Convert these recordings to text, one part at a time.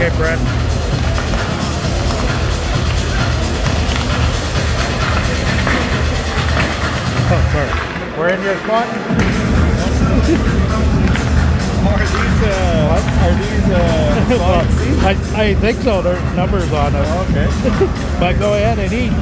Okay, Brett. Oh, sorry. We're in your spot? are these, uh, what? Are these, uh, I, I think so. There's numbers on them. Oh, okay. but go ahead and eat.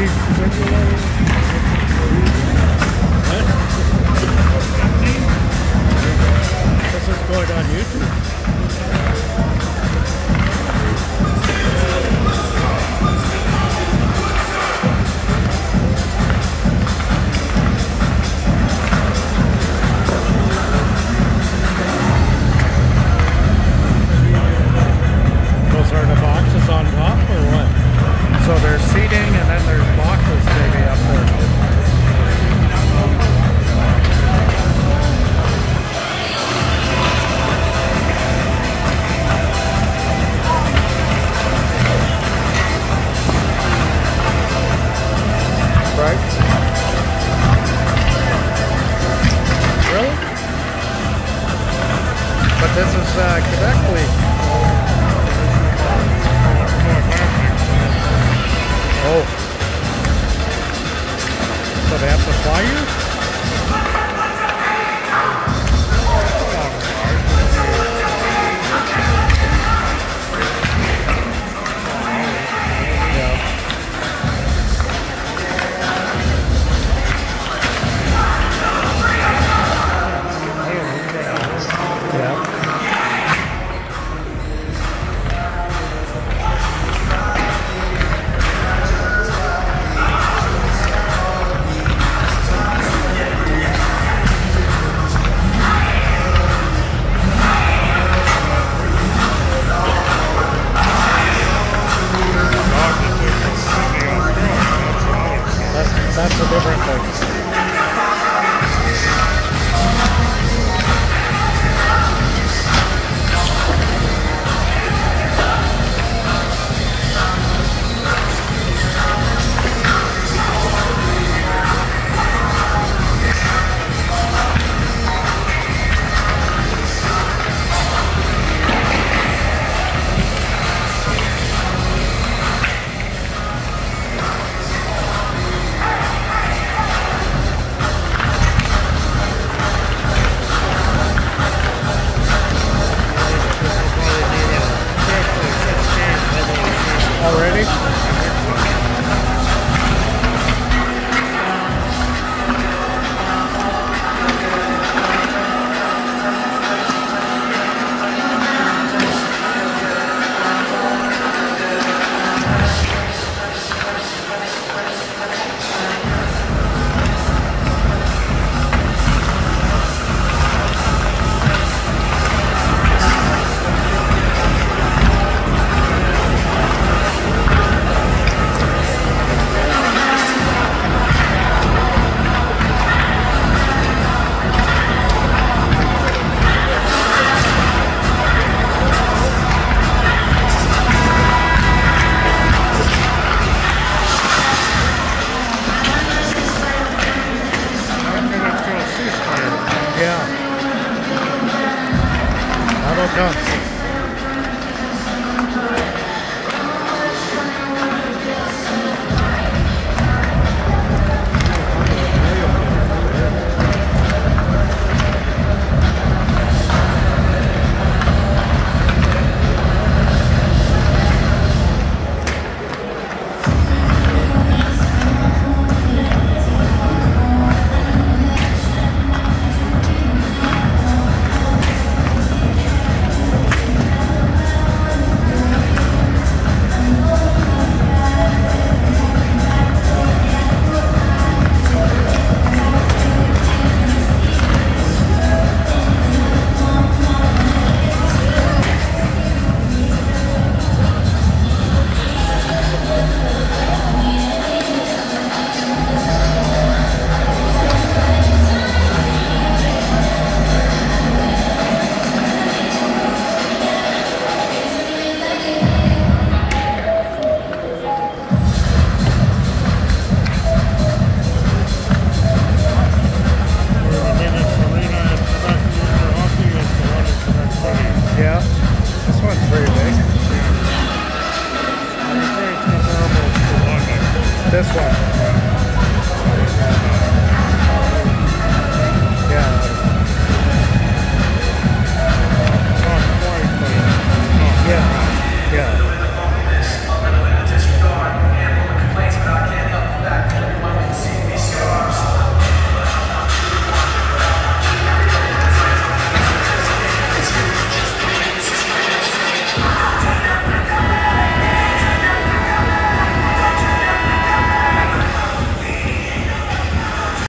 Здесь guns.